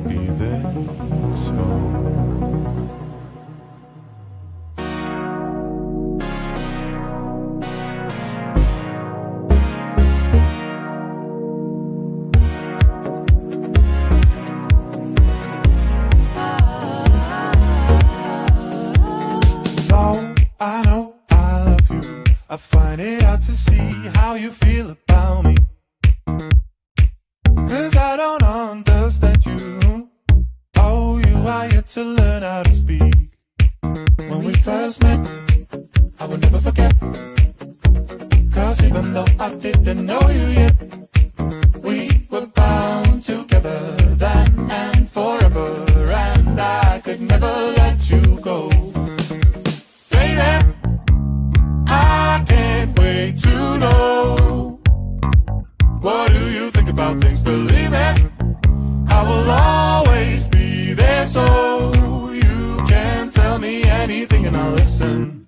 be there. So. I know I love you. I find it hard to see how you feel I had to learn how to speak. When we first met, I will never forget. Cause even though I didn't know you yet, listen.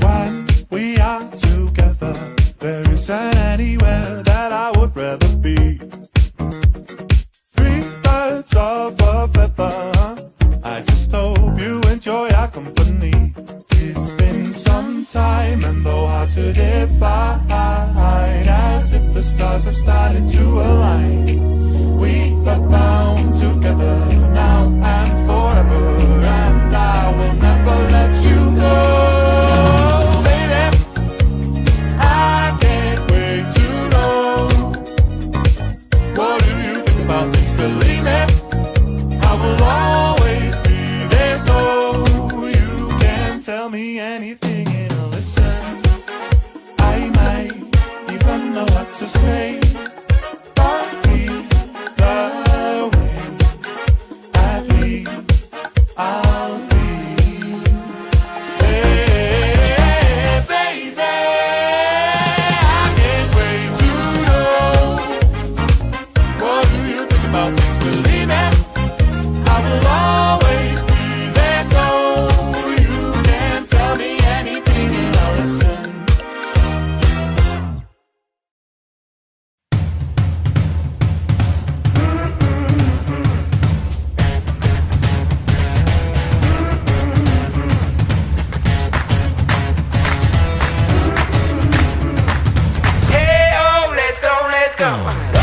When we are together, there isn't anywhere that I would rather be. Three birds of a feather. believe it. Let's go.